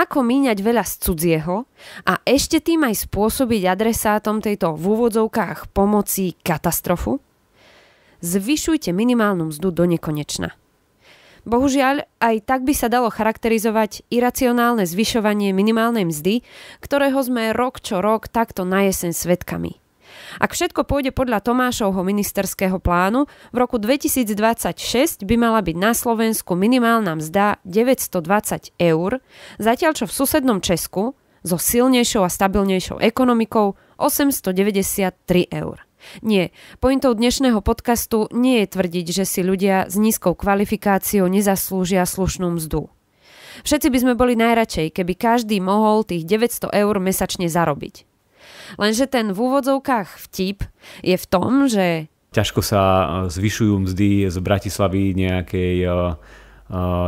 ako míňať veľa z cudzieho a ešte tým aj spôsobiť adresátom tejto v úvodzovkách pomoci katastrofu? Zvyšujte minimálnu mzdu do nekonečna. Bohužiaľ, aj tak by sa dalo charakterizovať iracionálne zvyšovanie minimálnej mzdy, ktorého sme rok čo rok takto na jeseň svetkami. Ak všetko pôjde podľa Tomášovho ministerského plánu, v roku 2026 by mala byť na Slovensku minimálna mzda 920 eur, zatiaľ čo v susednom Česku so silnejšou a stabilnejšou ekonomikou 893 eur. Nie, pointou dnešného podcastu nie je tvrdiť, že si ľudia s nízkou kvalifikáciou nezaslúžia slušnú mzdu. Všetci by sme boli najradšej, keby každý mohol tých 900 eur mesačne zarobiť. Lenže ten v úvodzovkách vtip je v tom, že... Ťažko sa e, zvyšujú mzdy z Bratislavy nejakej e, e,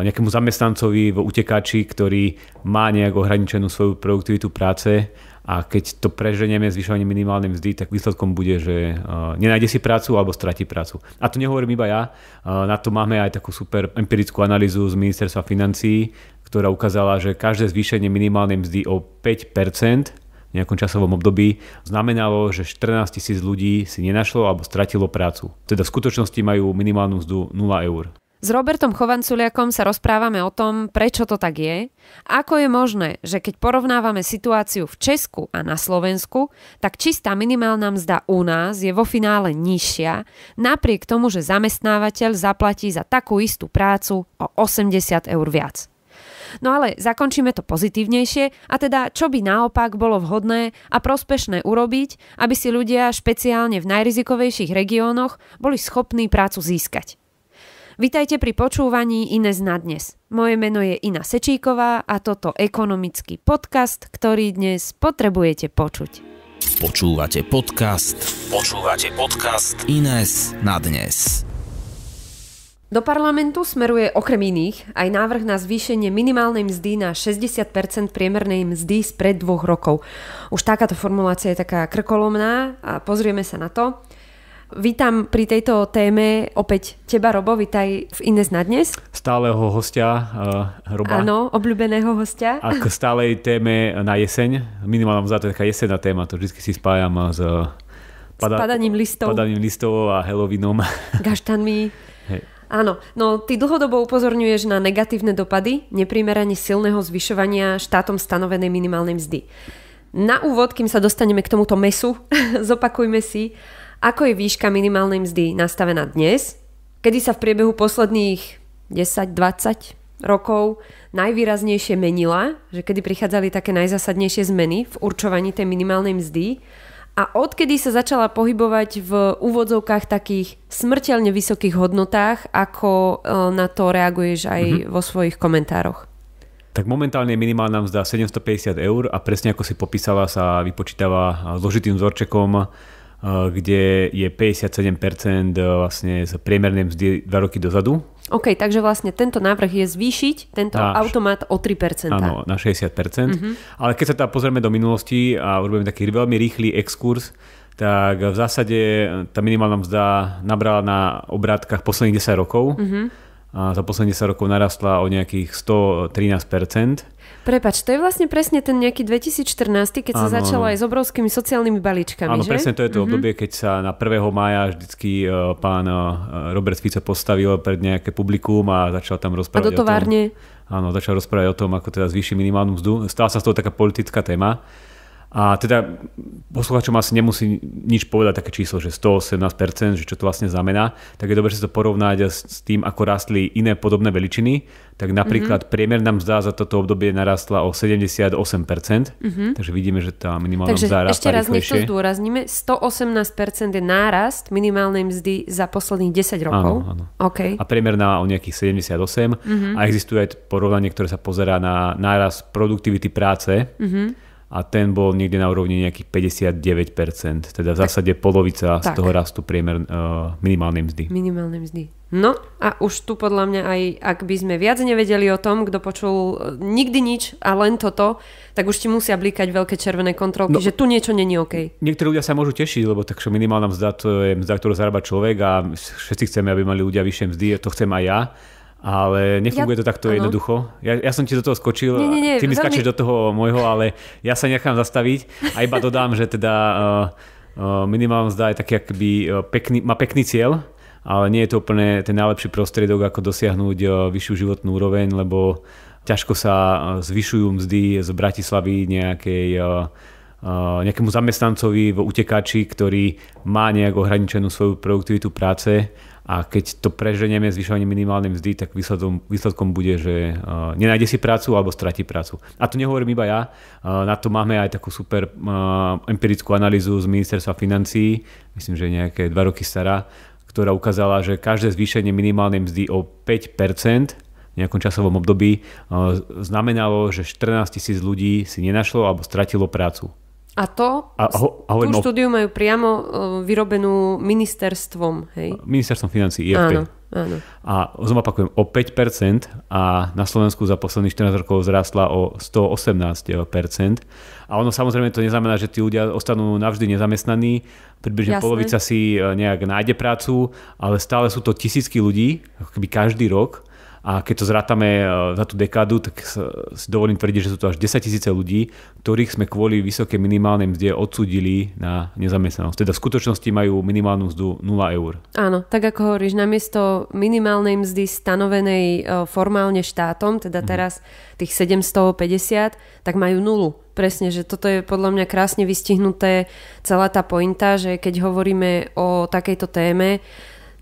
nejakému zamestnancovi v utekači, ktorý má nejak ohraničenú svoju produktivitu práce a keď to preženieme zvyšovanie minimálnej mzdy, tak výsledkom bude, že nenájde si prácu alebo stratí prácu. A to nehovorím iba ja, na to máme aj takú super empirickú analýzu z ministerstva financí, ktorá ukázala, že každé zvýšenie minimálnej mzdy o 5% nejakom časovom období znamenalo, že 14 tisíc ľudí si nenašlo alebo stratilo prácu. Teda v skutočnosti majú minimálnu mzdu 0 eur. S Robertom Chovanculiakom sa rozprávame o tom, prečo to tak je, ako je možné, že keď porovnávame situáciu v Česku a na Slovensku, tak čistá minimálna mzda u nás je vo finále nižšia, napriek tomu, že zamestnávateľ zaplatí za takú istú prácu o 80 eur viac. No ale zakončíme to pozitívnejšie a teda čo by naopak bolo vhodné a prospešné urobiť, aby si ľudia špeciálne v najrizikovejších regiónoch boli schopní prácu získať. Vitajte pri počúvaní Ines na dnes. Moje meno je Ina Sečíková a toto ekonomický podcast, ktorý dnes potrebujete počuť. Počúvate podcast. Počúvate podcast Ines na dnes. Do parlamentu smeruje okrem iných aj návrh na zvýšenie minimálnej mzdy na 60% priemernej mzdy spred dvoch rokov. Už takáto formulácia je taká krkolomná a pozrieme sa na to. Vítam pri tejto téme opäť teba, Robo, vítaj v Ines na dnes. Stáleho hostia, uh, Roba. Áno, obľúbeného hostia. A k stálej téme na jeseň, minimálna mzda, to je taká jesenná téma, to vždy si spájam s, pada- s padaním listov. Padaním listov a Halloweenom. Gaštanmi. Áno, no ty dlhodobo upozorňuješ na negatívne dopady neprimerane silného zvyšovania štátom stanovenej minimálnej mzdy. Na úvod, kým sa dostaneme k tomuto mesu, zopakujme si, ako je výška minimálnej mzdy nastavená dnes, kedy sa v priebehu posledných 10-20 rokov najvýraznejšie menila, že kedy prichádzali také najzásadnejšie zmeny v určovaní tej minimálnej mzdy a odkedy sa začala pohybovať v úvodzovkách takých smrteľne vysokých hodnotách, ako e, na to reaguješ aj mm-hmm. vo svojich komentároch? Tak momentálne minimálna mzda 750 eur a presne ako si popísala sa vypočítava zložitým vzorčekom, e, kde je 57% e, vlastne z priemernej mzdy 2 roky dozadu OK, takže vlastne tento návrh je zvýšiť tento na, automat o 3%. Áno, na 60%. Mm-hmm. Ale keď sa teda pozrieme do minulosti a urobíme taký veľmi rýchly exkurs, tak v zásade tá minimálna mzda nabrala na obrátkach posledných 10 rokov. Mm-hmm a za posledných 10 rokov narastla o nejakých 113%. Prepač, to je vlastne presne ten nejaký 2014, keď sa začalo aj s obrovskými sociálnymi balíčkami, Áno, že? presne to je to mm-hmm. obdobie, keď sa na 1. mája vždycky uh, pán uh, Robert Fico postavil pred nejaké publikum a začal tam rozprávať a do továrne. o tom. Áno, začal rozprávať o tom, ako teda zvýši minimálnu mzdu. Stala sa z toho taká politická téma. A teda posluchačom asi nemusí nič povedať také číslo, že 118%, že čo to vlastne znamená, tak je dobre si to porovnať s tým, ako rastli iné podobné veličiny. Tak napríklad mm-hmm. priemerná mzda za toto obdobie narastla o 78%, mm-hmm. takže vidíme, že tá minimálna takže mzda rastla ešte raz nech to zdôrazníme, 118% je nárast minimálnej mzdy za posledných 10 rokov. Áno, áno. Okay. A priemerná o nejakých 78 mm-hmm. a existuje aj porovnanie, ktoré sa pozerá na nárast produktivity práce. Mm-hmm a ten bol niekde na úrovni nejakých 59%, teda v zásade polovica tak. z toho rastu priemer uh, minimálnej mzdy. Minimálnej mzdy. No a už tu podľa mňa aj, ak by sme viac nevedeli o tom, kto počul uh, nikdy nič a len toto, tak už ti musia blikať veľké červené kontrolky, no, že tu niečo není OK. Niektorí ľudia sa môžu tešiť, lebo tak minimálna mzda to je mzda, ktorú zarába človek a všetci chceme, aby mali ľudia vyššie mzdy, to chcem aj ja ale nefunguje ja, to takto áno. jednoducho. Ja, ja som ti do toho skočil, nie, nie, nie, ty mi veľmi... skačeš do toho môjho, ale ja sa nechám zastaviť a iba dodám, že teda uh, uh, minimálna mzda je taký akby uh, pekný, má pekný cieľ, ale nie je to úplne ten najlepší prostriedok, ako dosiahnuť uh, vyššiu životnú úroveň, lebo ťažko sa zvyšujú mzdy z Bratislavy nejakej uh, nejakému zamestnancovi v utekači, ktorý má nejak ohraničenú svoju produktivitu práce a keď to preženieme zvyšovanie minimálnej mzdy, tak výsledkom, výsledkom bude, že uh, nenájde si prácu alebo stratí prácu. A to nehovorím iba ja, uh, na to máme aj takú super uh, empirickú analýzu z ministerstva financí, myslím, že nejaké dva roky stará, ktorá ukázala, že každé zvýšenie minimálnej mzdy o 5% v nejakom časovom období znamenalo, že 14 tisíc ľudí si nenašlo alebo stratilo prácu. A to, a, ho, a tú štúdiu majú priamo uh, vyrobenú ministerstvom, hej? Ministerstvom financí, IFP. Áno, áno. A znovu opakujem, o 5% a na Slovensku za posledných 14 rokov zrástla o 118%. A ono samozrejme to neznamená, že tí ľudia ostanú navždy nezamestnaní, približne Jasné. polovica si e, nejak nájde prácu, ale stále sú to tisícky ľudí, ako keby každý rok, a keď to zrátame e, za tú dekádu, tak si dovolím tvrdiť, že sú to až 10 tisíce ľudí, ktorých sme kvôli vysoké minimálnej mzde odsudili na nezamestnanosť. Teda v skutočnosti majú minimálnu mzdu 0 eur. Áno, tak ako hovoríš, namiesto minimálnej mzdy stanovenej e, formálne štátom, teda mhm. teraz tých 750, tak majú nulu. Presne, že toto je podľa mňa krásne vystihnuté celá tá pointa, že keď hovoríme o takejto téme,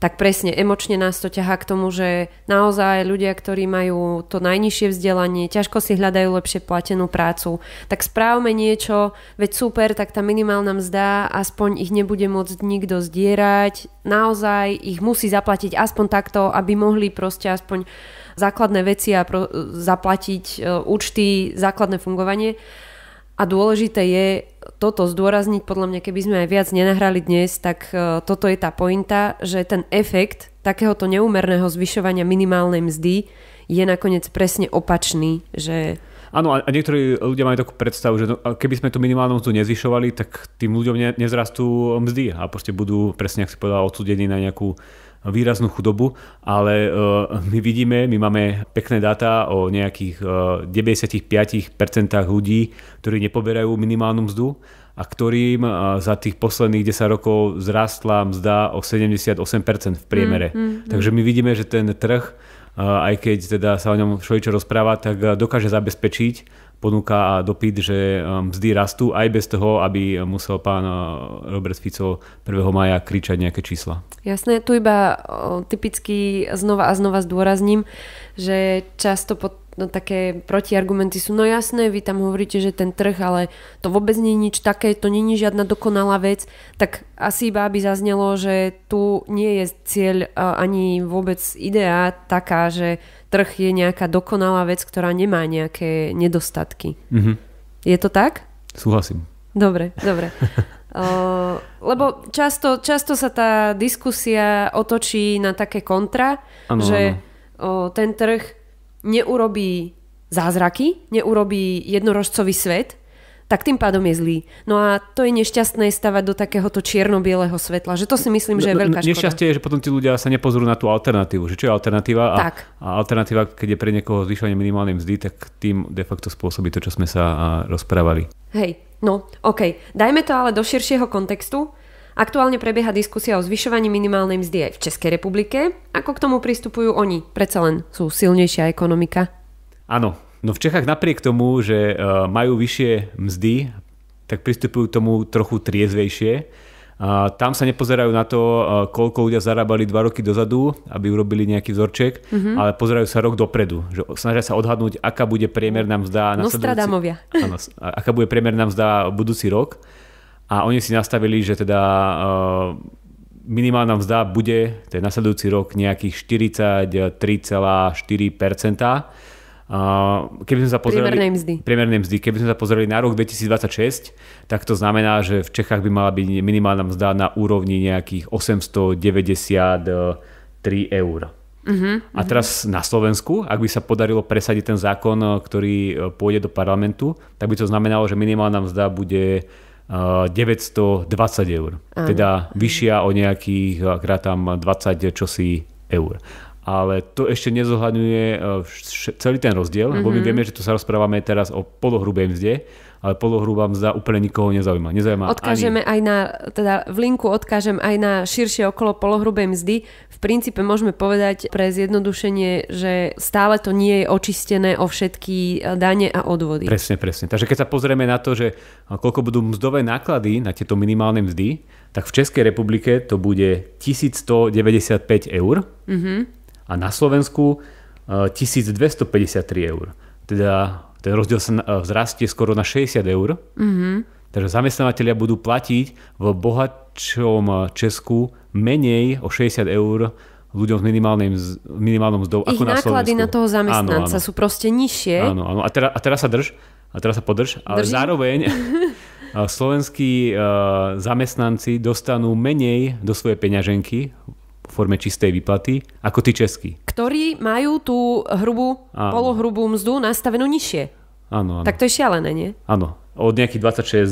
tak presne emočne nás to ťahá k tomu, že naozaj ľudia, ktorí majú to najnižšie vzdelanie, ťažko si hľadajú lepšie platenú prácu, tak správme niečo, veď super, tak tá minimálna mzda, aspoň ich nebude môcť nikto zdierať, naozaj ich musí zaplatiť aspoň takto, aby mohli proste aspoň základné veci a pro, zaplatiť e, účty, základné fungovanie. A dôležité je toto zdôrazniť, podľa mňa, keby sme aj viac nenahrali dnes, tak uh, toto je tá pointa, že ten efekt takéhoto neúmerného zvyšovania minimálnej mzdy je nakoniec presne opačný, že Áno, a niektorí ľudia majú takú predstavu, že no, keby sme tú minimálnu mzdu nezvyšovali, tak tým ľuďom ne, nezrastú mzdy a proste budú, presne ak si povedal, odsudení na nejakú výraznú chudobu, ale uh, my vidíme, my máme pekné dáta o nejakých uh, 95% ľudí, ktorí nepoberajú minimálnu mzdu a ktorým uh, za tých posledných 10 rokov zrastla mzda o 78% v priemere. Mm, mm, mm. Takže my vidíme, že ten trh, aj keď teda sa o ňom čo rozpráva, tak dokáže zabezpečiť ponuka a dopyt, že mzdy rastú aj bez toho, aby musel pán Robert Fico 1. maja kričať nejaké čísla. Jasné, tu iba o, typicky znova a znova zdôrazním, že často pod, no, také protiargumenty sú, no jasné, vy tam hovoríte, že ten trh, ale to vôbec nie je nič také, to nie je žiadna dokonalá vec, tak asi iba by zaznelo, že tu nie je cieľ ani vôbec idea taká, že trh je nejaká dokonalá vec, ktorá nemá nejaké nedostatky. Mm-hmm. Je to tak? Súhlasím. Dobre, dobre. Uh, lebo často, často sa tá diskusia otočí na také kontra, ano, že ano. Uh, ten trh neurobí zázraky, neurobí jednorožcový svet, tak tým pádom je zlý. No a to je nešťastné stavať do takéhoto čierno-bieleho svetla, že to si myslím, že je no, no, veľká škoda. Nešťastie je, že potom tí ľudia sa nepozrú na tú alternatívu, že čo je alternatíva a, tak. a alternatíva, keď je pre niekoho zvyšovanie minimálnej mzdy, tak tým de facto spôsobí to, čo sme sa rozprávali. Hej, no, OK. Dajme to ale do širšieho kontextu. Aktuálne prebieha diskusia o zvyšovaní minimálnej mzdy aj v Českej republike. Ako k tomu pristupujú oni? Predsa len sú silnejšia ekonomika. Áno, No v Čechách napriek tomu, že e, majú vyššie mzdy, tak pristupujú k tomu trochu triezvejšie. A tam sa nepozerajú na to, e, koľko ľudia zarábali dva roky dozadu, aby urobili nejaký vzorček, mm-hmm. ale pozerajú sa rok dopredu. Že snažia sa odhadnúť, aká bude priemerná mzda na Nostradamovia. Áno, aká bude priemerná mzda budúci rok. A oni si nastavili, že teda e, minimálna mzda bude ten nasledujúci rok nejakých 43,4%. Keby sme sa pozreli, priemernej mzdy. Priemernej mzdy. Keby sme sa pozreli na rok 2026, tak to znamená, že v Čechách by mala byť minimálna mzda na úrovni nejakých 893 eur. Uh-huh, a teraz na Slovensku, ak by sa podarilo presadiť ten zákon, ktorý pôjde do parlamentu, tak by to znamenalo, že minimálna mzda bude 920 eur. Ano. Teda vyššia o nejakých, krát tam 20 čosi eur. Ale to ešte nezohľadňuje e, celý ten rozdiel, mm-hmm. lebo my mhm. vieme, že tu sa rozprávame teraz o polohrubej mzde, ale polohrubá mzda úplne nikoho nezaujíma. nezaujíma Odkážeme ani... aj na, teda v linku odkážem aj na širšie okolo polohrubej mzdy. V princípe môžeme povedať pre zjednodušenie, že stále to nie je očistené o všetky e, dane a odvody. Presne, presne. Takže keď sa pozrieme na to, že koľko budú mzdové náklady na tieto minimálne mzdy, tak v Českej republike to bude 1195 eur. Mm-hmm a na Slovensku 1253 eh, eur. Teda ten rozdiel sa eh, vzrastie skoro na 60 eur. Mm-hmm. Takže zamestnávateľia budú platiť v bohatšom Česku menej o 60 eur ľuďom s minimálnou mzdou ako na Slovensku. náklady na toho zamestnanca áno, áno. sú proste nižšie. Áno, áno. A, teraz, a teraz sa drž, a teraz sa podrž, ale Držím? zároveň slovenskí uh, zamestnanci dostanú menej do svojej peňaženky forme čistej výplaty ako tí českí. Ktorí majú tú hrubú, áno. polohrubú mzdu nastavenú nižšie. Áno, áno. Tak to je šialené, nie? Áno, od nejakých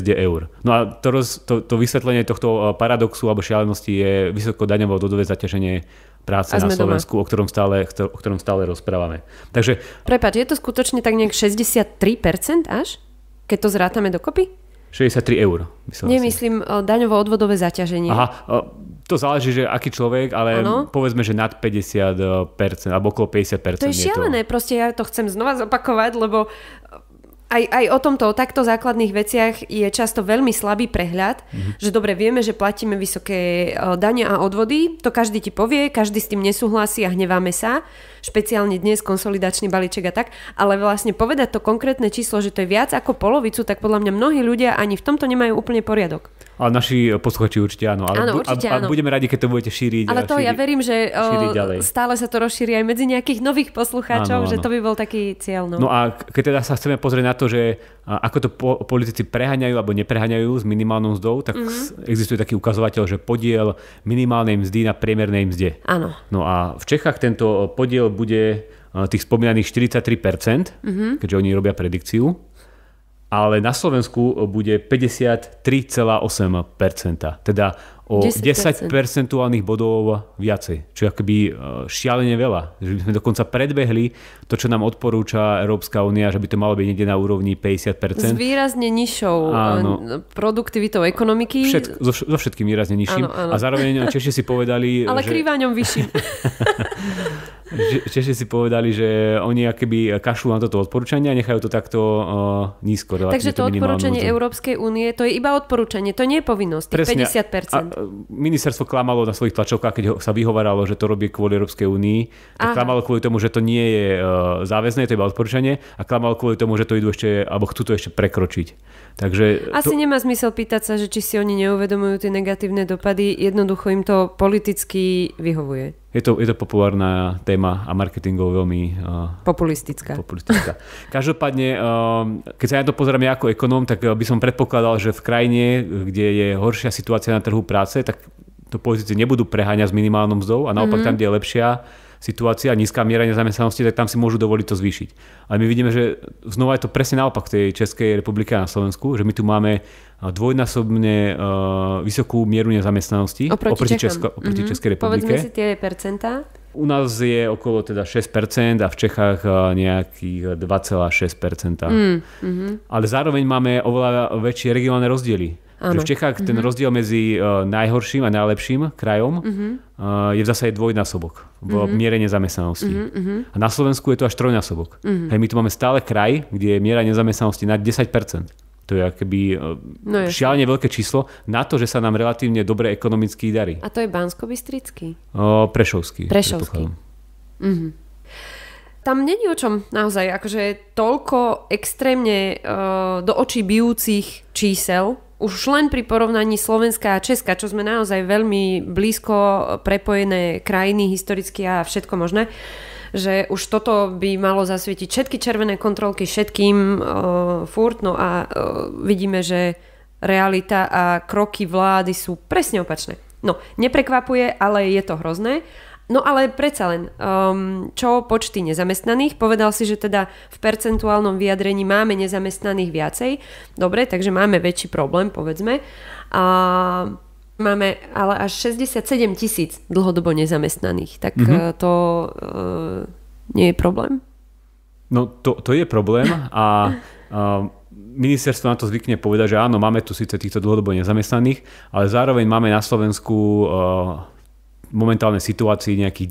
26 eur. No a to, roz, to, to vysvetlenie tohto eh, paradoxu alebo šialenosti je vysoko daňovo dodové zaťaženie práce na Slovensku, o ktorom, stále, o ktorom stále rozprávame. Takže... Prepač, je to skutočne tak nejak 63% až? Keď to zrátame dokopy? 63 eur. Nemyslím eh, daňovo-odvodové zaťaženie. Aha, eh, to záleží, že aký človek, ale ano? povedzme, že nad 50% alebo okolo 50%. To je šialené, to... proste ja to chcem znova zopakovať, lebo aj, aj o tomto, o takto základných veciach je často veľmi slabý prehľad, mm-hmm. že dobre vieme, že platíme vysoké dane a odvody, to každý ti povie, každý s tým nesúhlasí a hneváme sa, špeciálne dnes konsolidačný balíček a tak, ale vlastne povedať to konkrétne číslo, že to je viac ako polovicu, tak podľa mňa mnohí ľudia ani v tomto nemajú úplne poriadok. Ale naši posluchači určite áno. Ale áno, určite a, a budeme radi, keď to budete šíriť. Ale to šíri, ja verím, že o, stále sa to rozšíri aj medzi nejakých nových poslucháčov, áno, áno. že to by bol taký cieľ. No. no a keď teda sa chceme pozrieť na to, že ako to po, politici preháňajú alebo nepreháňajú s minimálnou mzdou, tak mm-hmm. existuje taký ukazovateľ, že podiel minimálnej mzdy na priemernej mzde. Áno. No a v Čechách tento podiel bude tých spomínaných 43%, mm-hmm. keďže oni robia predikciu ale na Slovensku bude 53,8%, teda o 10, 10 percentuálnych bodov viacej, čo je akoby e, šialene veľa. Že by sme dokonca predbehli to, čo nám odporúča Európska únia, že by to malo byť niekde na úrovni 50%. S výrazne nižšou áno. produktivitou ekonomiky. Všetk, so, so všetkým výrazne nižším. Áno, áno. A zároveň Češi si povedali... Ale že... krývaňom vyšším. Češi si povedali, že oni akéby kašľú na toto odporúčanie a nechajú to takto uh, nízko. Takže to, odporúčanie Európskej únie, to je iba odporúčanie, to nie je povinnosť, Presne. 50%. A, ministerstvo klamalo na svojich tlačovkách, keď sa vyhováralo, že to robí kvôli Európskej únii, tak Aha. klamalo kvôli tomu, že to nie je uh, záväzné, to je iba odporúčanie a klamalo kvôli tomu, že to idú ešte, alebo chcú to ešte prekročiť. Takže Asi to... nemá zmysel pýtať sa, že či si oni neuvedomujú tie negatívne dopady, jednoducho im to politicky vyhovuje. Je to, je to populárna téma a marketingov veľmi... Uh, populistická. populistická. Každopádne, uh, keď sa na to pozrieme ako ekonóm, tak by som predpokladal, že v krajine, kde je horšia situácia na trhu práce, tak to politici nebudú preháňať s minimálnou mzdou a naopak mm-hmm. tam, kde je lepšia situácia, nízka miera nezamestnanosti, tak tam si môžu dovoliť to zvýšiť. Ale my vidíme, že znova je to presne naopak v tej Českej republike a na Slovensku, že my tu máme dvojnásobne uh, vysokú mieru nezamestnanosti oproti, oproti, Česko, oproti mm-hmm. Českej republike. Povedzme si tie percentá. U nás je okolo teda 6% a v Čechách nejakých 2,6%. Mm, mm-hmm. Ale zároveň máme oveľa väčšie regionálne rozdiely. Že v Čechách mm-hmm. ten mhm. rozdiel medzi uh, najhorším a najlepším krajom mm-hmm. je v zásade dvojnásobok v mm-hmm. miere nezamestnanosti. Mm-hmm. A na Slovensku je to až trojnásobok. Mm-hmm. Hej, my tu máme stále kraj, kde je miera nezamestnanosti nad 10%. To je akoby uh, no šialene veľké číslo na to, že sa nám relatívne dobre ekonomicky darí. A to je Bansko-Bystrický? Uh, Prešovský. Prešovský. Mm-hmm. Tam není o čom naozaj, akože toľko extrémne uh, do očí bijúcich čísel, už len pri porovnaní Slovenska a Česka, čo sme naozaj veľmi blízko prepojené krajiny historicky a všetko možné, že už toto by malo zasvietiť všetky červené kontrolky všetkým uh, furt, no a uh, vidíme, že realita a kroky vlády sú presne opačné. No, neprekvapuje, ale je to hrozné. No ale predsa len, um, čo počty nezamestnaných? Povedal si, že teda v percentuálnom vyjadrení máme nezamestnaných viacej. Dobre, takže máme väčší problém, povedzme. A máme ale až 67 tisíc dlhodobo nezamestnaných. Tak mm-hmm. to uh, nie je problém? No to, to je problém a uh, ministerstvo na to zvykne povedať, že áno, máme tu síce týchto dlhodobo nezamestnaných, ale zároveň máme na Slovensku uh, momentálnej situácii nejakých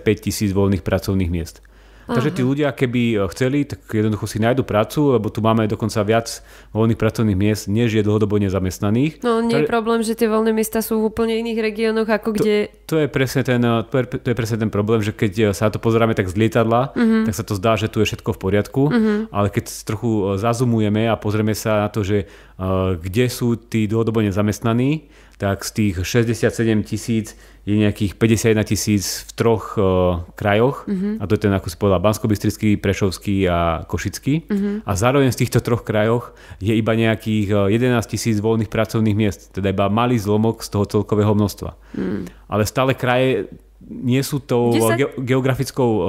95 tisíc voľných pracovných miest. Takže tí ľudia, keby e, chceli, tak jednoducho si nájdu prácu, lebo tu máme dokonca viac voľných pracovných miest, než je dlhodobo nezamestnaných. No nie je problém, že tie voľné miesta sú v úplne iných regiónoch, ako kde... To, je presne ten, e, to, je, presne ten problém, že keď e, sa na to pozeráme tak z lietadla, uh-huh. tak sa to zdá, že tu je všetko v poriadku, uh-huh. ale keď trochu zazumujeme a pozrieme sa na to, že uh, kde sú tí dlhodobo nezamestnaní, tak z tých 67 tisíc je nejakých 51 tisíc v troch uh, krajoch, uh-huh. a to je ten, ako si povedal, bansko Prešovský a Košický. Uh-huh. A zároveň z týchto troch krajoch je iba nejakých 11 tisíc voľných pracovných miest, teda iba malý zlomok z toho celkového množstva. Uh-huh. Ale stále kraje nie sú tou ge- geografickou uh,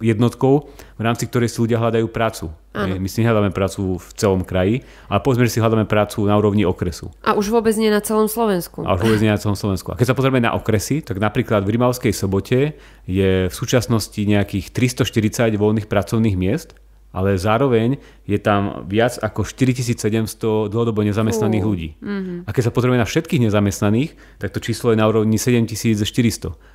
jednotkou, v rámci ktorej si ľudia hľadajú prácu. Ano. My si nehľadáme prácu v celom kraji, ale povedzme, že si hľadáme prácu na úrovni okresu. A už vôbec nie na celom Slovensku. A už vôbec nie na celom Slovensku. A keď sa pozrieme na okresy, tak napríklad v Rimavskej sobote je v súčasnosti nejakých 340 voľných pracovných miest, ale zároveň je tam viac ako 4700 dlhodobo nezamestnaných uh, ľudí. Uh-huh. A keď sa pozrieme na všetkých nezamestnaných, tak to číslo je na úrovni 7400.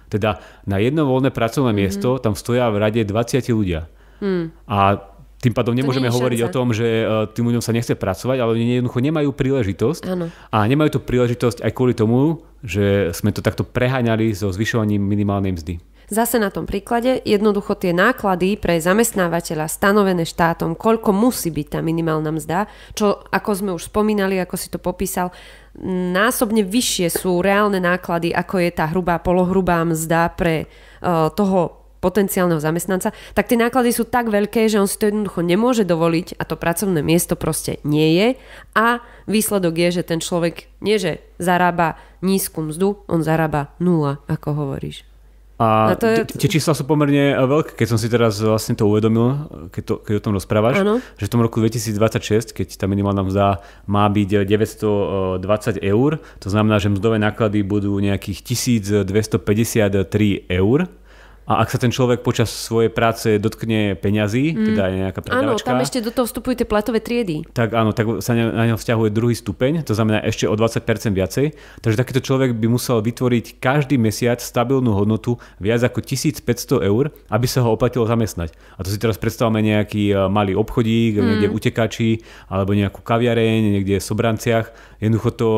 Teda na jedno voľné pracovné uh-huh. miesto tam stoja v rade 20 ľudia. Uh-huh. A tým pádom nemôžeme hovoriť šanca. o tom, že e, tým ľuďom sa nechce pracovať, ale oni jednoducho nemajú príležitosť. Ano. A nemajú tu príležitosť aj kvôli tomu, že sme to takto preháňali so zvyšovaním minimálnej mzdy. Zase na tom príklade, jednoducho tie náklady pre zamestnávateľa stanovené štátom, koľko musí byť tá minimálna mzda, čo ako sme už spomínali, ako si to popísal, násobne vyššie sú reálne náklady, ako je tá hrubá, polohrubá mzda pre uh, toho potenciálneho zamestnanca, tak tie náklady sú tak veľké, že on si to jednoducho nemôže dovoliť a to pracovné miesto proste nie je a výsledok je, že ten človek nie že zarába nízku mzdu, on zarába nula, ako hovoríš. A no to je... tie čísla sú pomerne eh, veľké, keď som si teraz vlastne to uvedomil, keď, to, keď o tom rozprávaš, ano. že v tom roku 2026, keď tá minimálna mzda má byť 920 eur, to znamená, že mzdové náklady budú nejakých 1253 eur a ak sa ten človek počas svojej práce dotkne peňazí, mm. teda je nejaká predavačka... Áno, tam ešte do toho vstupujú tie platové triedy. Tak áno, tak sa na neho vzťahuje druhý stupeň, to znamená ešte o 20% viacej. Takže takýto človek by musel vytvoriť každý mesiac stabilnú hodnotu viac ako 1500 eur, aby sa ho oplatilo zamestnať. A to si teraz predstavme nejaký e, malý obchodík, mm. niekde v Utekači, alebo nejakú kaviareň, niekde v Sobranciach. Jednoducho to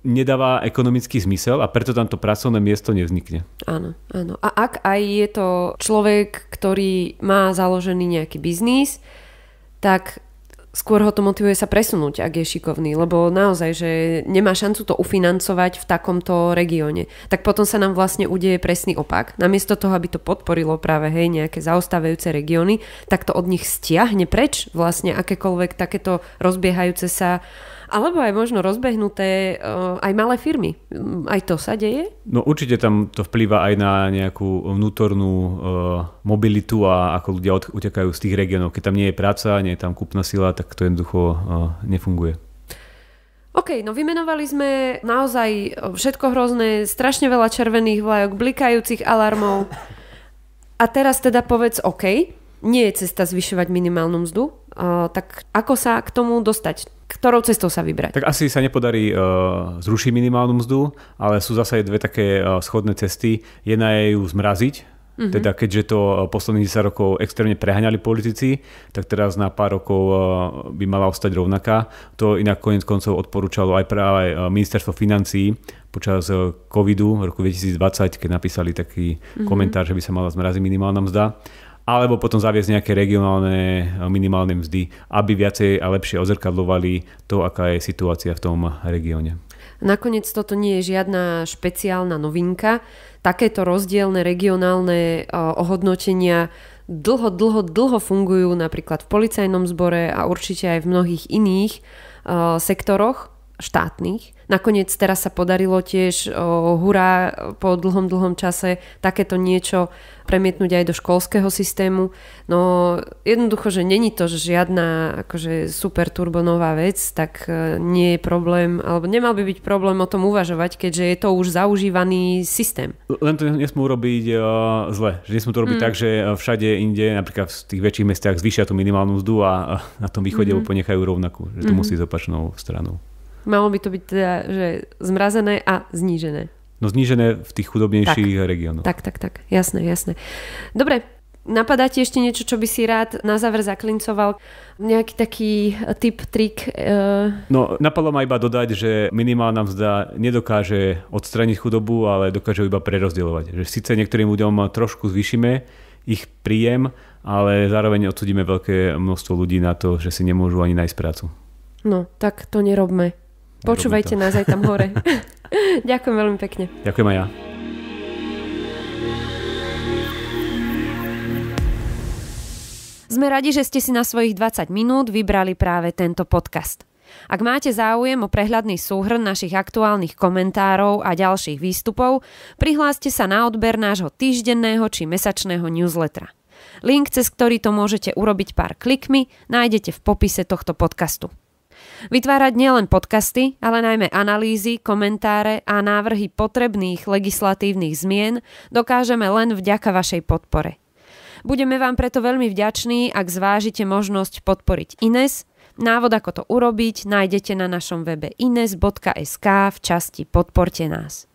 nedáva ekonomický zmysel a preto tam to pracovné miesto nevznikne. Áno, áno. A ak aj je je to človek, ktorý má založený nejaký biznis, tak skôr ho to motivuje sa presunúť, ak je šikovný, lebo naozaj, že nemá šancu to ufinancovať v takomto regióne. Tak potom sa nám vlastne udeje presný opak. Namiesto toho, aby to podporilo práve hej, nejaké zaostávajúce regióny, tak to od nich stiahne preč vlastne akékoľvek takéto rozbiehajúce sa alebo aj možno rozbehnuté uh, aj malé firmy. Aj to sa deje? No určite tam to vplýva aj na nejakú vnútornú uh, mobilitu a ako ľudia utekajú z tých regiónov. Keď tam nie je práca, nie je tam kúpna sila, tak to jednoducho uh, nefunguje. OK, no vymenovali sme naozaj všetko hrozné, strašne veľa červených vlajok, blikajúcich alarmov. A teraz teda povedz OK, nie je cesta zvyšovať minimálnu mzdu, uh, tak ako sa k tomu dostať? Ktorou cestou sa vybrať? Tak asi sa nepodarí uh, zrušiť minimálnu mzdu, ale sú zase dve také uh, schodné cesty. Jedna je ju zmraziť, mm-hmm. teda keďže to posledných 10 rokov extrémne preháňali politici, tak teraz na pár rokov by mala ostať rovnaká. To inak konec koncov odporúčalo aj práve ministerstvo financií počas covidu v roku 2020, keď napísali taký mm-hmm. komentár, že by sa mala zmraziť minimálna mzda alebo potom zaviesť nejaké regionálne eh, minimálne mzdy, aby viacej a lepšie ozrkadlovali to, aká je situácia v tom regióne. Nakoniec toto nie je žiadna špeciálna novinka. Takéto rozdielne regionálne eh, ohodnotenia dlho, dlho, dlho fungujú napríklad v policajnom zbore a určite aj v mnohých iných uh, sektoroch štátnych. Nakoniec teraz sa podarilo tiež o, hurá po dlhom, dlhom čase takéto niečo premietnúť aj do školského systému. No jednoducho, že není to žiadna akože super turbonová vec, tak e, nie je problém, alebo nemal by byť problém o tom uvažovať, keďže je to už zaužívaný systém. Len to nesmú robiť uh, zle. Že nesmú to robiť mm. tak, že všade inde, napríklad v tých väčších mestách zvýšia tú minimálnu mzdu a na tom východe mm. ponechajú rovnakú. Že to mm. musí z opačnou stranou. Malo by to byť teda, že zmrazené a znížené. No znížené v tých chudobnejších tak, regiónoch. Tak, tak, tak. Jasné, jasné. Dobre, napadá ti ešte niečo, čo by si rád na záver zaklincoval? Nejaký taký tip, trik? Uh... No, napadlo ma iba dodať, že minimálna mzda nedokáže odstraniť chudobu, ale dokáže iba prerozdielovať. Že síce niektorým ľuďom trošku zvýšime ich príjem, ale zároveň odsudíme veľké množstvo ľudí na to, že si nemôžu ani nájsť prácu. No, tak to nerobme. Počúvajte nás aj tam hore. Ďakujem veľmi pekne. Ďakujem aj ja. Sme radi, že ste si na svojich 20 minút vybrali práve tento podcast. Ak máte záujem o prehľadný súhrn našich aktuálnych komentárov a ďalších výstupov, prihláste sa na odber nášho týždenného či mesačného newslettera. Link, cez ktorý to môžete urobiť pár klikmi, nájdete v popise tohto podcastu. Vytvárať nielen podcasty, ale najmä analýzy, komentáre a návrhy potrebných legislatívnych zmien dokážeme len vďaka vašej podpore. Budeme vám preto veľmi vďační, ak zvážite možnosť podporiť Ines. Návod, ako to urobiť, nájdete na našom webe ines.sk v časti Podporte nás.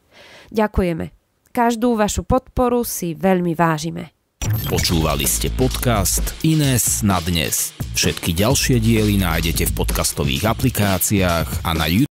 Ďakujeme. Každú vašu podporu si veľmi vážime. Počúvali ste podcast Ines na dnes. Všetky ďalšie diely nájdete v podcastových aplikáciách a na YouTube